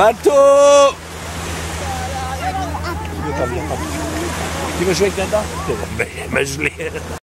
Bateau Tu veux jouer avec je l'ai.